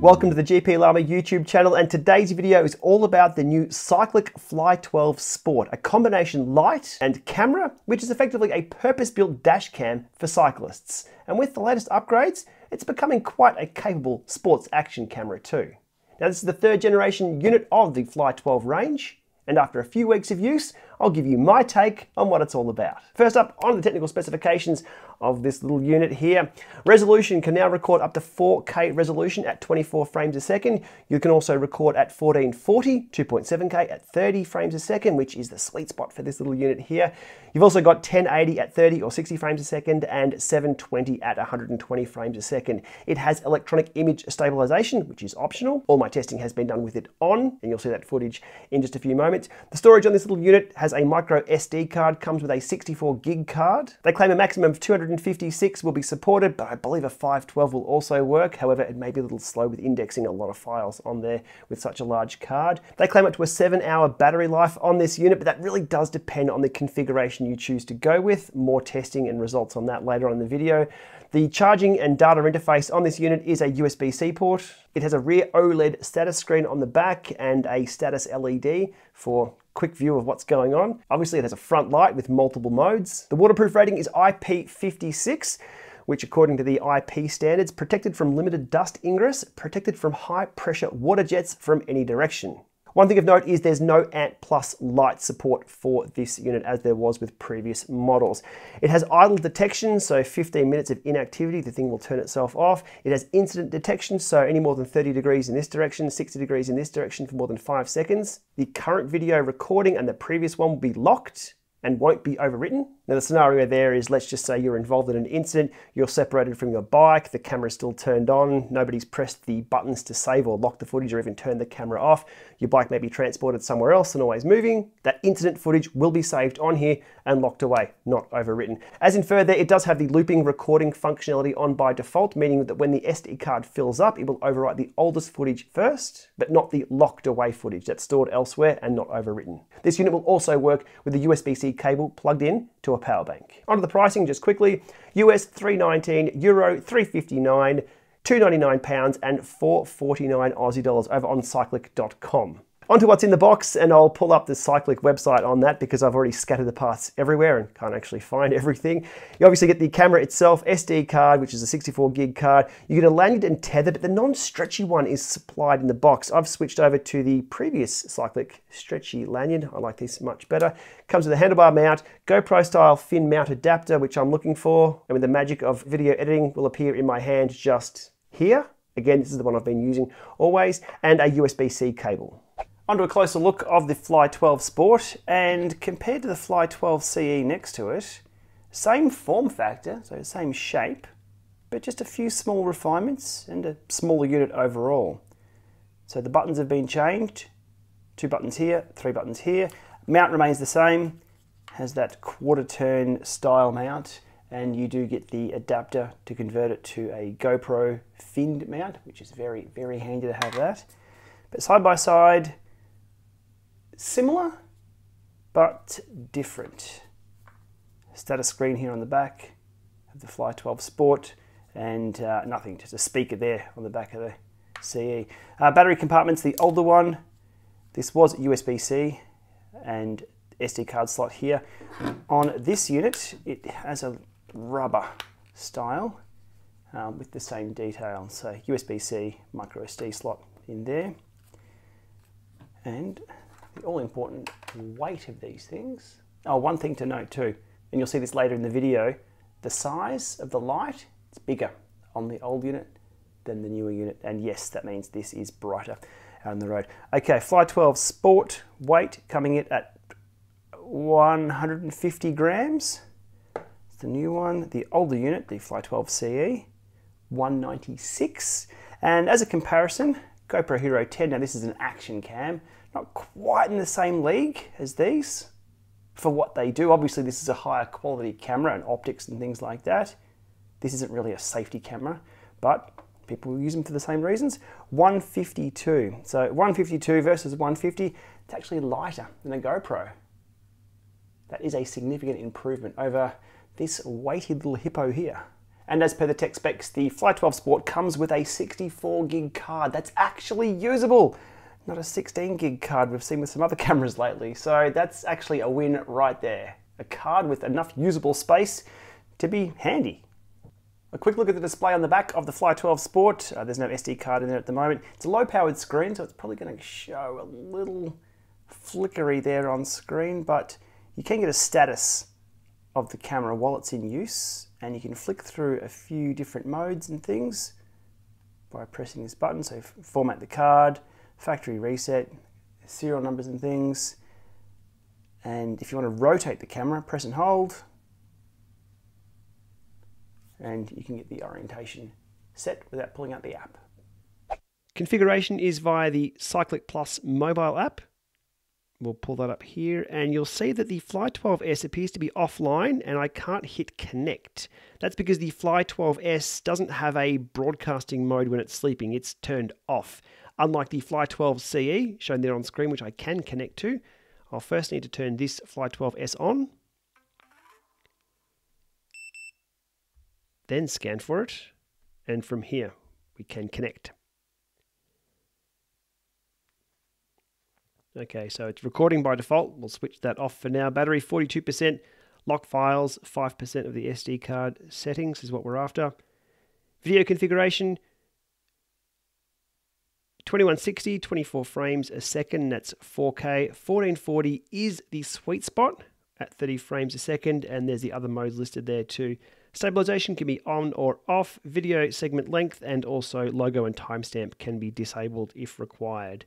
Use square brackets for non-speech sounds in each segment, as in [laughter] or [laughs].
Welcome to the GP Lama YouTube channel and today's video is all about the new Cycliq Fly 12 Sport, a combination light and camera, which is effectively a purpose-built dash cam for cyclists. And with the latest upgrades, it's becoming quite a capable sports action camera too. Now this is the third generation unit of the Fly 12 range, and after a few weeks of use, I'll give you my take on what it's all about. First up, on the technical specifications, of this little unit here. Resolution can now record up to 4K resolution at 24 frames a second. You can also record at 1440, 2.7K at 30 frames a second, which is the sweet spot for this little unit here. You've also got 1080 at 30 or 60 frames a second and 720 at 120 frames a second. It has electronic image stabilization, which is optional. All my testing has been done with it on, and you'll see that footage in just a few moments. The storage on this little unit has a micro SD card, comes with a 64 gig card. They claim a maximum of 256 will be supported, but I believe a 512 will also work. However, it may be a little slow with indexing a lot of files on there with such a large card. They claim up to a seven hour battery life on this unit, but that really does depend on the configuration you choose to go with. More testing and results on that later on in the video. The charging and data interface on this unit is a USB-C port. It has a rear OLED status screen on the back and a status LED for quick view of what's going on. Obviously it has a front light with multiple modes. The waterproof rating is IP56 which according to the IP standards, protected from limited dust ingress, protected from high pressure water jets from any direction. One thing of note is there's no ANT Plus light support for this unit as there was with previous models. It has idle detection, so 15 minutes of inactivity, the thing will turn itself off. It has incident detection, so any more than 30 degrees in this direction, 60 degrees in this direction for more than five seconds. The current video recording and the previous one will be locked and won't be overwritten. Now the scenario there is, let's just say you're involved in an incident, you're separated from your bike, the camera's still turned on, nobody's pressed the buttons to save or lock the footage or even turn the camera off, your bike may be transported somewhere else and always moving, that incident footage will be saved on here and locked away, not overwritten. As inferred there, it does have the looping recording functionality on by default, meaning that when the SD card fills up, it will overwrite the oldest footage first, but not the locked away footage that's stored elsewhere and not overwritten. This unit will also work with the USB-C cable plugged in to a power bank. Onto the pricing just quickly, US 319, Euro 359, 299 pounds and 449 Aussie dollars over on cycliq.com. Onto what's in the box, and I'll pull up the Cycliq website on that because I've already scattered the parts everywhere and can't actually find [laughs] everything. You obviously get the camera itself, SD card, which is a 64 gig card. You get a lanyard and tether, but the non-stretchy one is supplied in the box. I've switched over to the previous Cycliq stretchy lanyard. I like this much better. Comes with a handlebar mount, GoPro style fin mount adapter, which I'm looking for, and with the magic of video editing will appear in my hand just here. Again, this is the one I've been using always, and a USB-C cable. Onto a closer look of the Fly 12 Sport and compared to the Fly 12 CE next to it, same form factor, so same shape, but just a few small refinements and a smaller unit overall. So the buttons have been changed, two buttons here, three buttons here. Mount remains the same, has that quarter turn style mount and you do get the adapter to convert it to a GoPro finned mount, which is very, very handy to have that. But side by side, Similar, but different. Status screen here on the back of the Fly 12 Sport and uh, nothing, just a speaker there on the back of the CE. Uh, battery compartments, the older one, this was USB-C and SD card slot here. On this unit, it has a rubber style um, with the same detail. So USB-C micro SD slot in there. And the all important weight of these things. Oh, one thing to note too, and you'll see this later in the video, the size of the light is bigger on the old unit than the newer unit. And yes, that means this is brighter on the road. Okay, Fly 12 Sport weight coming in at 150 grams. It's the new one. The older unit, the Fly 12 CE, 196. And as a comparison, GoPro Hero 10, now this is an action cam, not quite in the same league as these for what they do. Obviously, this is a higher quality camera and optics and things like that. This isn't really a safety camera, but people use them for the same reasons. 152. So 152 versus 150, it's actually lighter than a GoPro. That is a significant improvement over this weighty little hippo here. And as per the tech specs, the Fly 12 Sport comes with a 64 gig card that's actually usable. Not a 16 gig card we've seen with some other [laughs] cameras lately. So that's actually a win right there. A card with enough usable space to be handy. A quick look at the display on the back of the Fly 12 Sport. Uh, there's no SD card in there at the moment. It's a low powered screen, so it's probably going to show a little flickery there on screen, but you can get a status of the camera while it's in use, and you can flick through a few different modes and things by pressing this button. So format the card, factory reset, serial numbers and things. And if you want to rotate the camera, press and hold, and you can get the orientation set without pulling out the app. Configuration is via the Cycliq Plus mobile app. We'll pull that up here and you'll see that the Fly 12S appears to be offline and I can't hit connect. That's because the Fly 12S doesn't have a broadcasting mode when it's sleeping, it's turned off. Unlike the Fly 12 CE shown there on screen, which I can connect to, I'll first need to turn this Fly 12S on then scan for it, and from here we can connect. Okay, so it's recording by default. We'll switch that off for now. Battery 42%, lock files, 5% of the SD card settings is what we're after. Video configuration 2160, 24 frames a second, that's 4K. 1440 is the sweet spot at 30 frames a second, and there's the other modes listed there too. Stabilization can be on or off, video segment length, and also logo and timestamp can be disabled if required.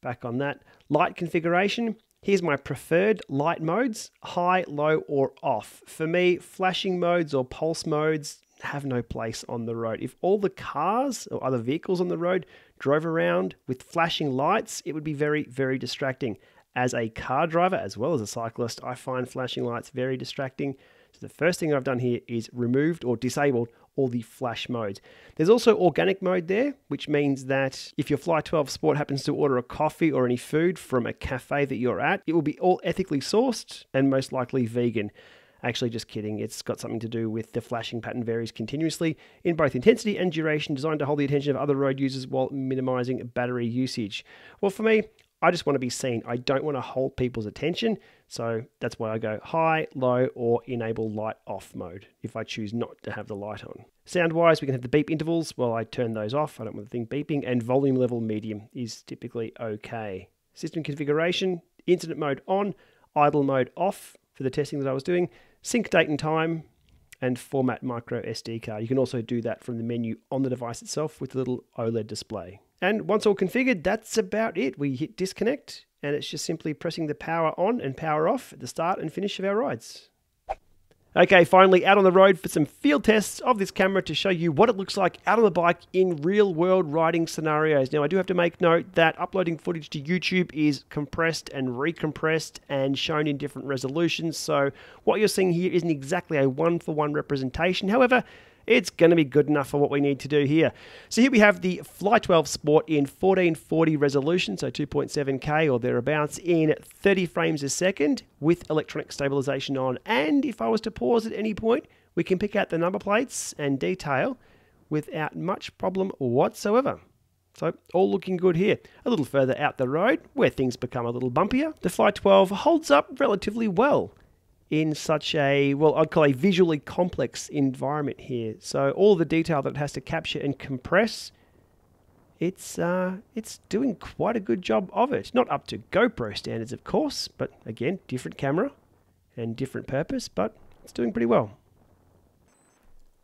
Back on that, light configuration. Here's my preferred light modes high, low, or off. For me, flashing modes or pulse modes have no place on the road. If all the cars or other vehicles on the road drove around with flashing lights, it would be very, very distracting. As a car driver, as well as a cyclist, I find flashing lights very distracting. So the first thing I've done here is removed or disabled all the flash modes. There's also organic mode there, which means that if your Fly 12 Sport happens to order a coffee or any food from a cafe that you're at, it will be all ethically sourced and most likely vegan. Actually, just kidding. It's got something to do with the flashing pattern varies continuously in both intensity and duration, designed to hold the attention of other road users while minimizing battery usage. Well, for me, I just want to be seen. I don't want to hold people's attention. So that's why I go high, low, or enable light off mode if I choose not to have the light on. Sound wise, we can have the beep intervals. Well, I turn those off. I don't want the thing beeping. And volume level medium is typically okay. System configuration, incident mode on, idle mode off for the testing that I was doing, sync date and time, and format micro SD card. You can also do that from the menu on the device itself with a little OLED display. And once all configured, that's about it. We hit disconnect and it's just simply pressing the power on and power off at the start and finish of our rides. Okay, finally out on the road for some field tests of this camera to show you what it looks like out on the bike in real world riding scenarios. Now, I do have to make note that uploading footage to YouTube is compressed and recompressed and shown in different resolutions. So, what you're seeing here isn't exactly a one for one representation. However, it's going to be good enough for what we need to do here. So here we have the Fly 12 Sport in 1440 resolution, so 2.7K or thereabouts in 30 frames a second with electronic stabilization on. And if I was to pause at any point, we can pick out the number plates and detail without much problem whatsoever. So all looking good here. A little further out the road, where things become a little bumpier, the Fly 12 holds up relatively well in such a, well, I'd call a visually complex environment here. So all the detail that it has to capture and compress, it's, uh, it's doing quite a good job of it. Not up to GoPro standards, of course, but again, different camera and different purpose, but it's doing pretty well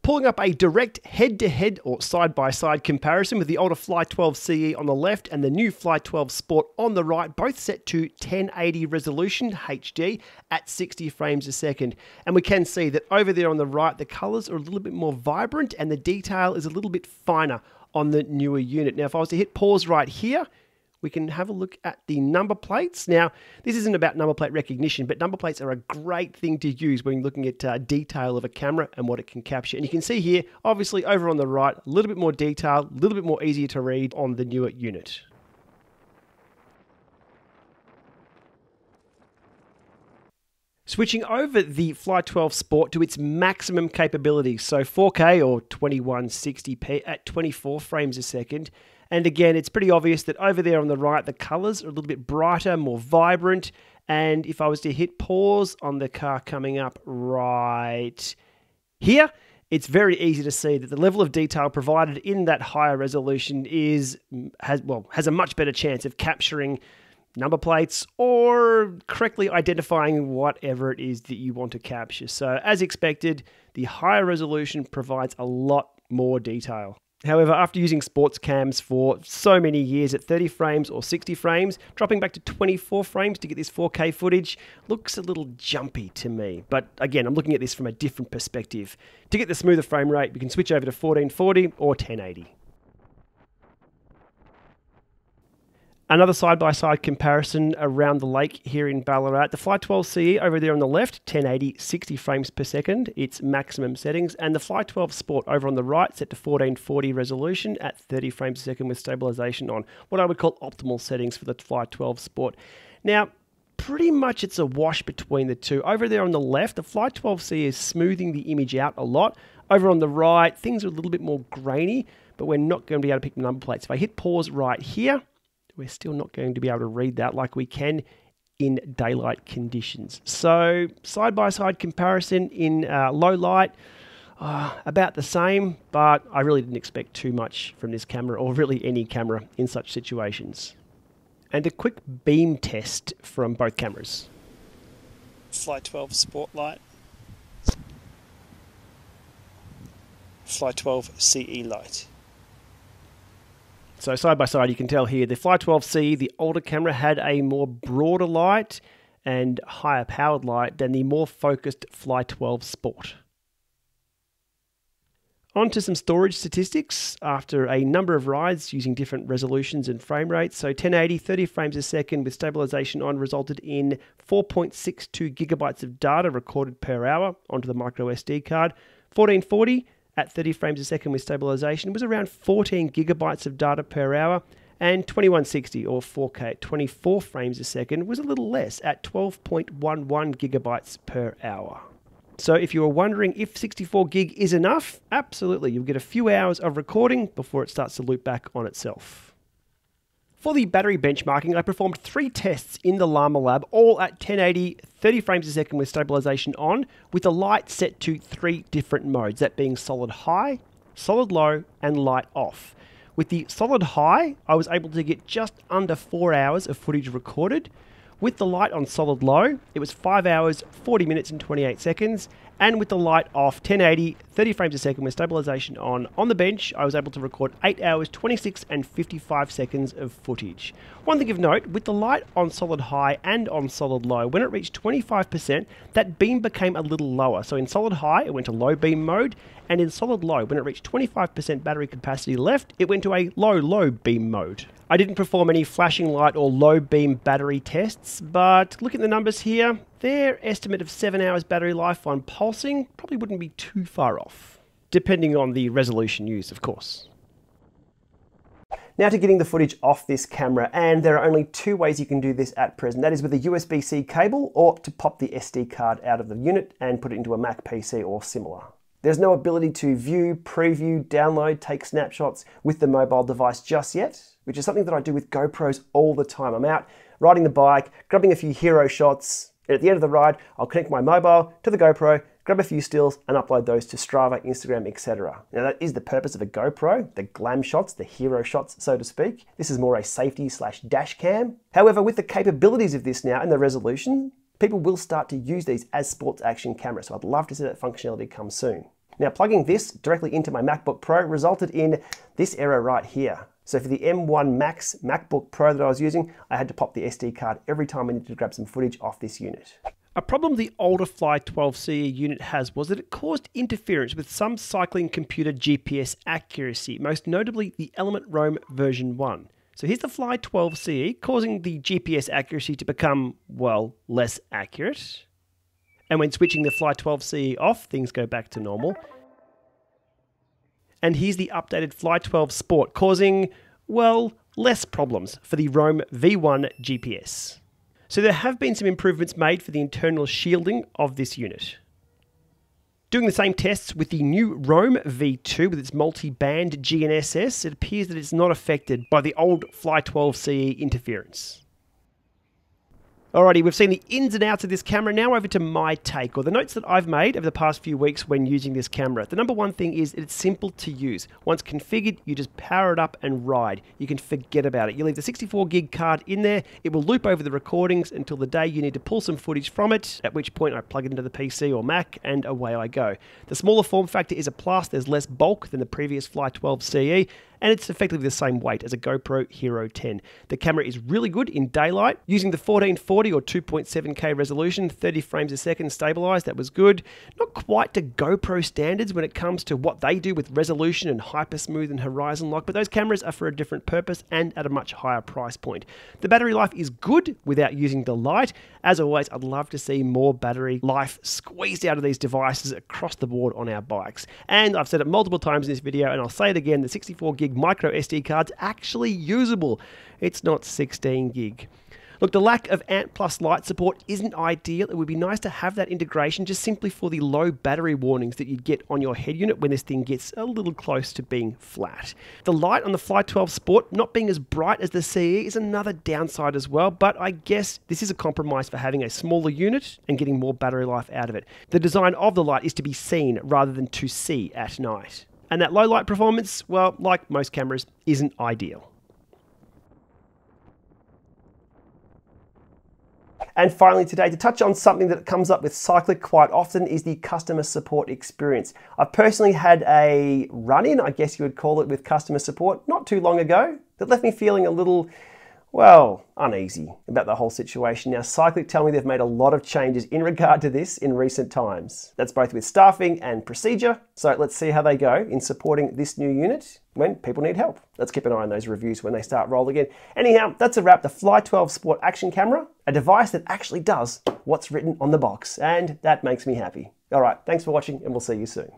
pulling up a direct head to head or side by side comparison with the older Fly 12 CE on the left and the new Fly 12 Sport on the right, both set to 1080 resolution HD at 60 frames a second. And we can see that over there on the right, the colors are a little bit more vibrant and the detail is a little bit finer on the newer unit. Now, if I was to hit pause right here, we can have a look at the number plates. Now, this isn't about number plate recognition, but number plates are a great thing to use when looking at uh, detail of a camera and what it can capture. And you can see here, obviously over on the right, a little bit more detail, a little bit more easier to read on the newer unit. Switching over the Fly 12 Sport to its maximum capability, so 4K or 2160p at 24 frames a second. And again, it's pretty obvious that over there on the right, the colors are a little bit brighter, more vibrant. And if I was to hit pause on the car coming up right here, it's very easy to see that the level of detail provided in that higher resolution is mm, has well has a much better chance of capturing number plates or correctly identifying whatever it is that you want to capture. So as expected, the higher resolution provides a lot more detail. However, after using sports cams for so many years at 30 frames or 60 frames, dropping back to 24 frames to get this 4K footage looks a little jumpy to me. But again, I'm looking at this from a different perspective. To get the smoother frame rate, we can switch over to 1440 or 1080. Another side by side comparison around the lake here in Ballarat. The Fly 12 CE over there on the left, 1080, 60 frames per second, its maximum settings. And the Fly 12 Sport over on the right, set to 1440 resolution at 30 frames per second with stabilization on what I would call optimal settings for the Fly 12 Sport. Now, pretty much it's a wash between the two. Over there on the left, the Fly 12C is smoothing the image out a lot. Over on the right, things are a little bit more grainy, but we're not going to be able to pick the number plates. If I hit pause right here, we're still not going to be able to read that like we can in daylight conditions. So side by side comparison in uh, low light, uh, about the same, but I really didn't expect too much from this camera or really any camera in such situations. And a quick beam test from both cameras. Fly 12 Sport Light, Fly 12 CE Light. So side by side, you can tell here the Fly 12C, the older camera had a more broader light and higher powered light than the more focused Fly 12 Sport. On to some storage statistics after a number of rides using different resolutions and frame rates. So 1080, 30 frames a second with stabilization on resulted in 4.62 gigabytes of data recorded per hour onto the micro SD card. 1440, at 30 frames a second with stabilization was around 14 gigabytes of data per hour, and 2160 or 4K at 24 frames a second was a little less at 12.11 gigabytes per hour. So if you were wondering if 64 gig is enough, absolutely, you'll get a few hours of recording before it starts to loop back on itself. For the battery benchmarking, I performed three tests in the Lama Lab, all at 1080, 30 frames a second with stabilization on, with the light set to three different modes, that being solid high, solid low, and light off. With the solid high, I was able to get just under four hours of footage recorded. With the light on solid low, it was 5 hours, 40 minutes, and 28 seconds, and with the light off 1080, 30 frames a second with stabilization on, on the bench, I was able to record 8 hours, 26 and 55 seconds of footage. One thing of note, with the light on solid high and on solid low, when it reached 25%, that beam became a little lower. So in solid high, it went to low beam mode, and in solid low, when it reached 25% battery capacity left, it went to a low, low beam mode. I didn't perform any flashing light or low beam battery tests, but look at the numbers here. Their estimate of 7 hours battery life on pulsing probably wouldn't be too far off, depending on the resolution used, of course. Now to getting the footage off this camera, and there are only two ways you can do this at present. That is with a USB-C cable or to pop the SD card out of the unit and put it into a Mac PC or similar. There's no ability to view, preview, download, take snapshots with the mobile device just yet, which is something that I do with GoPros all the time. I'm out riding the bike, grabbing a few hero shots, and at the end of the ride, I'll connect my mobile to the GoPro, grab a few stills, and upload those to Strava, Instagram, etc. Now that is the purpose of a GoPro, the glam shots, the hero shots, so to speak. This is more a safety slash dash cam. However, with the capabilities of this now and the resolution, people will start to use these as sports action cameras, so I'd love to see that functionality come soon. Now plugging this directly into my MacBook Pro resulted in this error right here. So for the M1 Max MacBook Pro that I was using, I had to pop the SD card every time I needed to grab some footage off this unit. A problem the older Fly 12CE unit has was that it caused interference with some cycling computer GPS accuracy, most notably the ELEMNT Roam version 1. So here's the Fly 12 CE causing the GPS accuracy to become, well, less accurate. And when switching the Fly 12 CE off, things go back to normal. And here's the updated Fly 12 Sport causing, well, less problems for the Roam V1 GPS. So there have been some improvements made for the internal shielding of this unit. Doing the same tests with the new Roam V2 with its multi-band GNSS, it appears that it's not affected by the old Fly 12 CE interference. Alrighty, we've seen the ins and outs of this camera. Now over to my take, or the notes that I've made over the past few weeks when using this camera. The number one thing is it's simple to use. Once configured, you just power it up and ride. You can forget about it. You leave the 64 gig card in there, it will loop over the recordings until the day you need to pull some footage from it, at which point I plug it into the PC or Mac, and away I go. The smaller form factor is a plus, there's less bulk than the previous Fly 12 CE, and it's effectively the same weight as a GoPro Hero 10. The camera is really good in daylight, using the 1440 or 2.7K resolution, 30 frames a second stabilized, that was good. Not quite to GoPro standards when it comes to what they do with resolution and hyper smooth and horizon lock, but those cameras are for a different purpose and at a much higher price point. The battery life is good without using the light. As always, I'd love to see more battery life squeezed out of these devices across the board on our bikes. And I've said it multiple times in this video, and I'll say it again, the 64 gig micro SD card's actually usable. It's not 16 gig. Look, the lack of Ant Plus light support isn't ideal. It would be nice to have that integration just simply for the low battery warnings that you'd get on your head unit when this thing gets a little close to being flat. The light on the Fly 12 Sport not being as bright as the CE is another downside as well, but I guess this is a compromise for having a smaller unit and getting more battery life out of it. The design of the light is to be seen rather than to see at night. And that low light performance, well, like most cameras, isn't ideal. And finally today, to touch on something that comes up with Cycliq quite often is the customer support experience. I've personally had a run-in, I guess you would call it, with customer support not too long ago that left me feeling a little well, uneasy about the whole situation. Now, Cycliq tell me they've made a lot of changes in regard to this in recent times. That's both with staffing and procedure. So let's see how they go in supporting this new unit when people need help. Let's keep an eye on those reviews when they start rolling in. Anyhow, that's a wrap. The Fly 12 Sport Action Camera, a device that actually does what's written on the box, and that makes me happy. All right, thanks for watching, and we'll see you soon.